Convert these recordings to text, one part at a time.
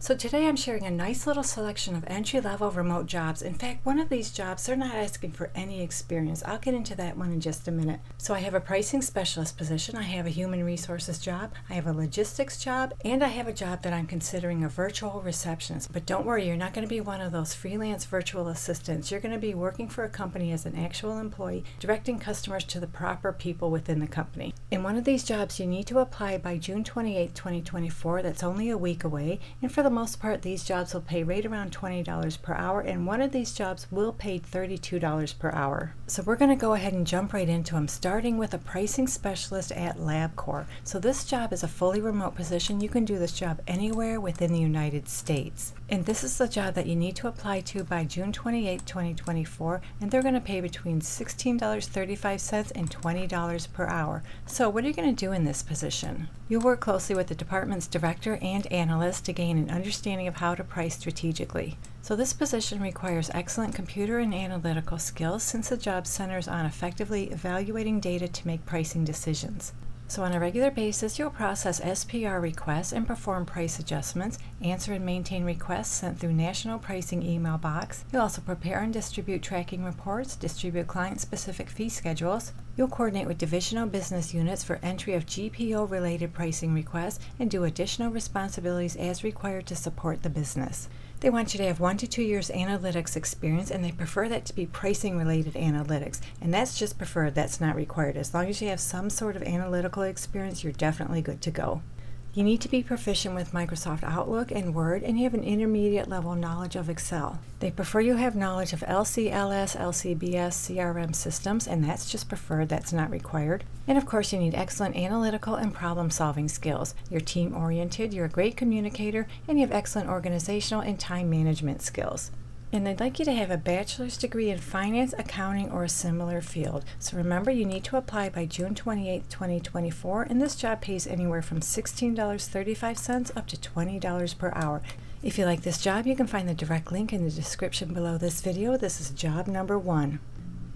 So today I'm sharing a nice little selection of entry-level remote jobs. In fact, one of these jobs, they're not asking for any experience. I'll get into that one in just a minute. So I have a pricing specialist position, I have a human resources job, I have a logistics job, and I have a job that I'm considering a virtual receptionist. But don't worry, you're not going to be one of those freelance virtual assistants. You're going to be working for a company as an actual employee, directing customers to the proper people within the company. In one of these jobs, you need to apply by June 28, 2024. That's only a week away. And for the most part, these jobs will pay right around $20 per hour, and one of these jobs will pay $32 per hour. So we're going to go ahead and jump right into them, starting with a pricing specialist at LabCorp. So this job is a fully remote position. You can do this job anywhere within the United States. And this is the job that you need to apply to by June 28, 2024, and they're going to pay between $16.35 and $20 per hour. So what are you going to do in this position? You'll work closely with the department's director and analyst to gain an understanding of how to price strategically. So this position requires excellent computer and analytical skills since the job centers on effectively evaluating data to make pricing decisions. So on a regular basis, you'll process SPR requests and perform price adjustments, answer and maintain requests sent through National Pricing email box. You'll also prepare and distribute tracking reports, distribute client-specific fee schedules. You'll coordinate with divisional business units for entry of GPO-related pricing requests and do additional responsibilities as required to support the business. They want you to have one to two years analytics experience and they prefer that to be pricing related analytics. And that's just preferred, that's not required. As long as you have some sort of analytical experience, you're definitely good to go. You need to be proficient with Microsoft Outlook and Word, and you have an intermediate level knowledge of Excel. They prefer you have knowledge of LCLS, LCBS, CRM systems, and that's just preferred, that's not required. And of course, you need excellent analytical and problem solving skills. You're team oriented, you're a great communicator, and you have excellent organizational and time management skills. And they'd like you to have a bachelor's degree in finance, accounting, or a similar field. So remember, you need to apply by June 28, 2024, and this job pays anywhere from $16.35 up to $20 per hour. If you like this job, you can find the direct link in the description below this video. This is job number one.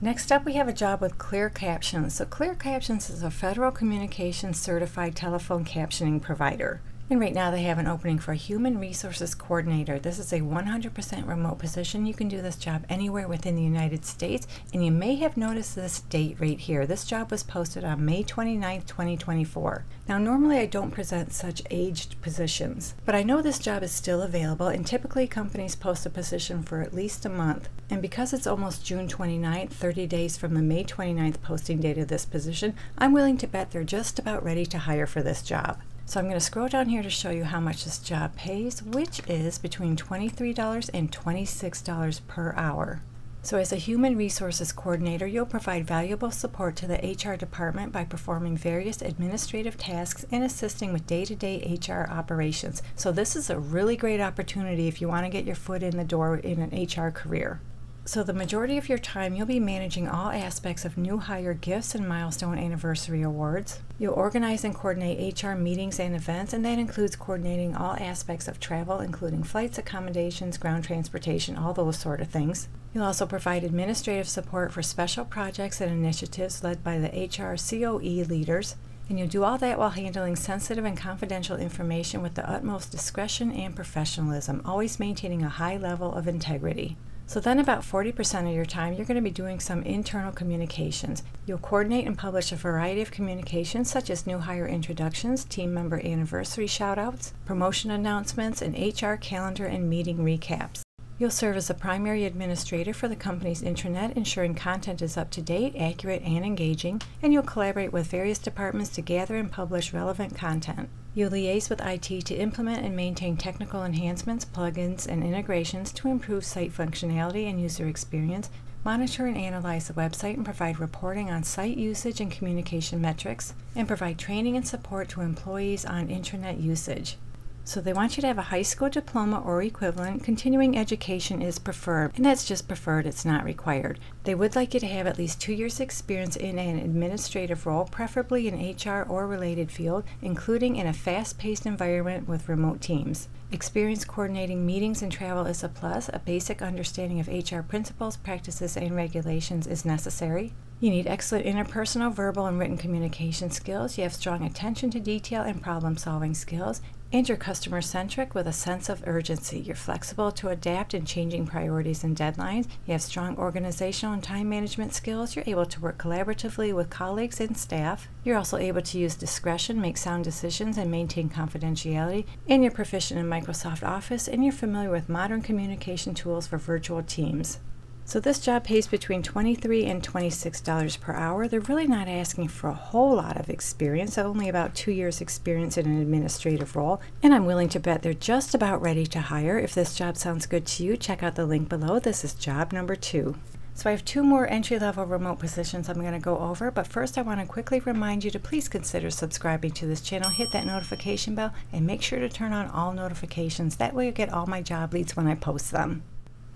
Next up, we have a job with Clear Captions. So Clear Captions is a federal communications certified telephone captioning provider. And right now they have an opening for a human resources coordinator. This is a 100% remote position. You can do this job anywhere within the United States. And you may have noticed this date right here. This job was posted on May 29, 2024. Now normally I don't present such aged positions, but I know this job is still available and typically companies post a position for at least a month. And because it's almost June 29th, 30 days from the May 29th posting date of this position, I'm willing to bet they're just about ready to hire for this job. So I'm going to scroll down here to show you how much this job pays, which is between $23 and $26 per hour. So as a human resources coordinator, you'll provide valuable support to the HR department by performing various administrative tasks and assisting with day-to-day -day HR operations. So this is a really great opportunity if you want to get your foot in the door in an HR career. So the majority of your time you'll be managing all aspects of new hire gifts and milestone anniversary awards. You'll organize and coordinate HR meetings and events and that includes coordinating all aspects of travel including flights, accommodations, ground transportation, all those sort of things. You'll also provide administrative support for special projects and initiatives led by the HR COE leaders. And you'll do all that while handling sensitive and confidential information with the utmost discretion and professionalism, always maintaining a high level of integrity. So then about 40% of your time, you're going to be doing some internal communications. You'll coordinate and publish a variety of communications such as new hire introductions, team member anniversary shoutouts, promotion announcements, and HR calendar and meeting recaps. You'll serve as the primary administrator for the company's intranet, ensuring content is up to date, accurate, and engaging, and you'll collaborate with various departments to gather and publish relevant content. You'll liaise with IT to implement and maintain technical enhancements, plugins, and integrations to improve site functionality and user experience, monitor and analyze the website and provide reporting on site usage and communication metrics, and provide training and support to employees on intranet usage. So they want you to have a high school diploma or equivalent. Continuing education is preferred, and that's just preferred, it's not required. They would like you to have at least two years experience in an administrative role, preferably in HR or related field, including in a fast-paced environment with remote teams. Experience coordinating meetings and travel is a plus. A basic understanding of HR principles, practices, and regulations is necessary. You need excellent interpersonal, verbal, and written communication skills. You have strong attention to detail and problem solving skills And you're customer centric with a sense of urgency. You're flexible to adapt in changing priorities and deadlines. You have strong organizational and time management skills. You're able to work collaboratively with colleagues and staff. You're also able to use discretion, make sound decisions, and maintain confidentiality. And you're proficient in Microsoft Office and you're familiar with modern communication tools for virtual teams. So this job pays between 23 and $26 per hour. They're really not asking for a whole lot of experience, only about two years experience in an administrative role. And I'm willing to bet they're just about ready to hire. If this job sounds good to you, check out the link below. This is job number two. So I have two more entry-level remote positions I'm going to go over, but first I want to quickly remind you to please consider subscribing to this channel, hit that notification bell, and make sure to turn on all notifications. That way you get all my job leads when I post them.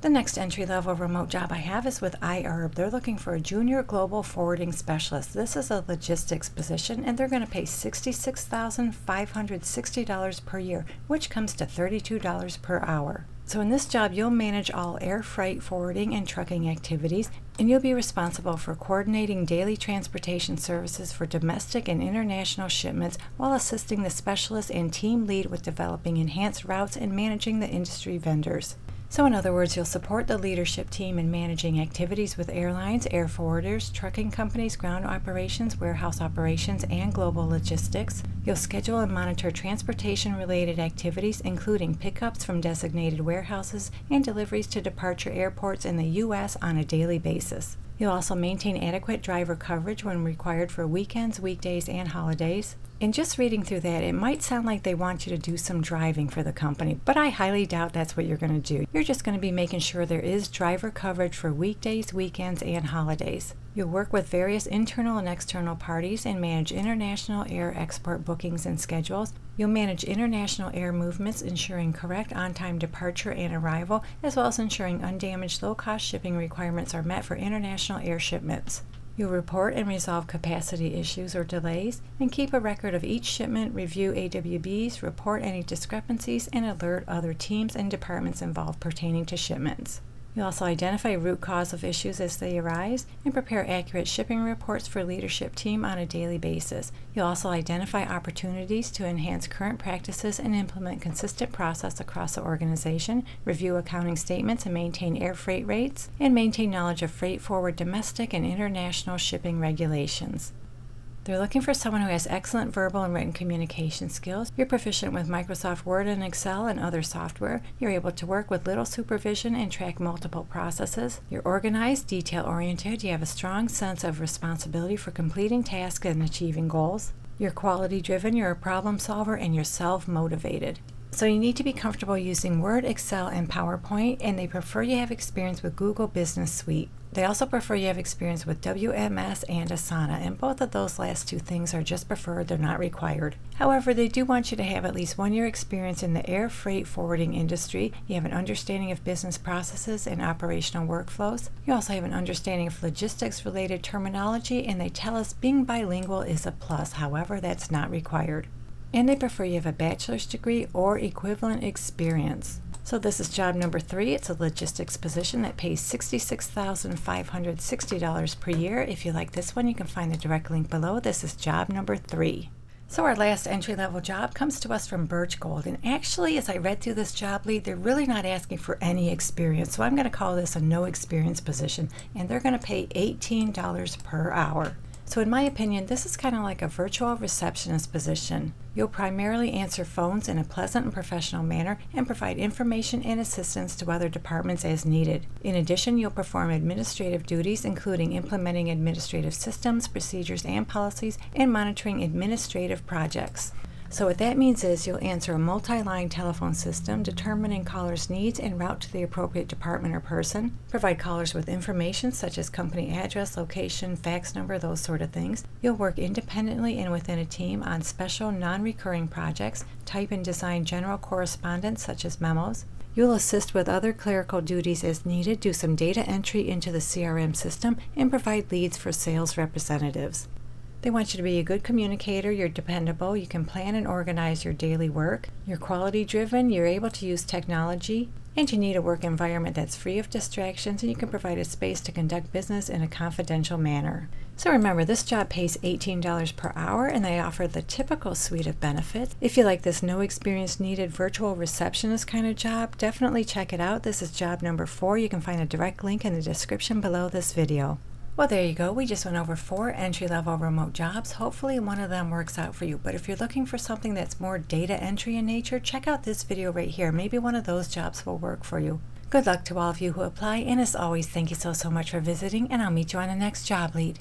The next entry level remote job I have is with iHerb. They're looking for a junior global forwarding specialist. This is a logistics position and they're going to pay $66,560 per year, which comes to $32 per hour. So in this job, you'll manage all air freight forwarding and trucking activities, and you'll be responsible for coordinating daily transportation services for domestic and international shipments while assisting the specialist and team lead with developing enhanced routes and managing the industry vendors. So, in other words, you'll support the leadership team in managing activities with airlines, air forwarders, trucking companies, ground operations, warehouse operations, and global logistics. You'll schedule and monitor transportation related activities, including pickups from designated warehouses and deliveries to departure airports in the U.S. on a daily basis. You'll also maintain adequate driver coverage when required for weekends, weekdays, and holidays. In just reading through that, it might sound like they want you to do some driving for the company, but I highly doubt that's what you're going to do. You're just going to be making sure there is driver coverage for weekdays, weekends, and holidays. You'll work with various internal and external parties and manage international air export bookings and schedules. You'll manage international air movements, ensuring correct on time departure and arrival, as well as ensuring undamaged low cost shipping requirements are met for international air shipments. You'll report and resolve capacity issues or delays, and keep a record of each shipment, review AWBs, report any discrepancies, and alert other teams and departments involved pertaining to shipments. You'll also identify root cause of issues as they arise and prepare accurate shipping reports for leadership team on a daily basis. You'll also identify opportunities to enhance current practices and implement consistent process across the organization, review accounting statements and maintain air freight rates, and maintain knowledge of freight forward domestic and international shipping regulations. They're looking for someone who has excellent verbal and written communication skills. You're proficient with Microsoft Word and Excel and other software. You're able to work with little supervision and track multiple processes. You're organized, detail oriented. You have a strong sense of responsibility for completing tasks and achieving goals. You're quality driven, you're a problem solver, and you're self motivated. So you need to be comfortable using Word, Excel, and PowerPoint, and they prefer you have experience with Google Business Suite. They also prefer you have experience with WMS and Asana, and both of those last two things are just preferred, they're not required. However, they do want you to have at least one year experience in the air freight forwarding industry. You have an understanding of business processes and operational workflows. You also have an understanding of logistics related terminology, and they tell us being bilingual is a plus. However, that's not required. And they prefer you have a bachelor's degree or equivalent experience. So this is job number three. It's a logistics position that pays $66,560 per year. If you like this one, you can find the direct link below. This is job number three. So our last entry level job comes to us from Birch Gold. And actually, as I read through this job lead, they're really not asking for any experience. So I'm going to call this a no experience position. And they're going to pay $18 per hour. So, in my opinion, this is kind of like a virtual receptionist position. You'll primarily answer phones in a pleasant and professional manner and provide information and assistance to other departments as needed. In addition, you'll perform administrative duties, including implementing administrative systems, procedures, and policies, and monitoring administrative projects. So what that means is you'll answer a multi-line telephone system, determining callers' needs and route to the appropriate department or person, provide callers with information such as company address, location, fax number, those sort of things. You'll work independently and within a team on special non-recurring projects, type and design general correspondence such as memos, You'll assist with other clerical duties as needed, do some data entry into the CRM system, and provide leads for sales representatives. They want you to be a good communicator, you're dependable, you can plan and organize your daily work, you're quality driven, you're able to use technology, and you need a work environment that's free of distractions and you can provide a space to conduct business in a confidential manner. So remember, this job pays $18 per hour and they offer the typical suite of benefits. If you like this no experience needed virtual receptionist kind of job, definitely check it out. This is job number four. You can find a direct link in the description below this video. Well, there you go. We just went over four entry level remote jobs. Hopefully, one of them works out for you. But if you're looking for something that's more data entry in nature, check out this video right here. Maybe one of those jobs will work for you. Good luck to all of you who apply, and as always, thank you so, so much for visiting, and I'll meet you on the next job lead.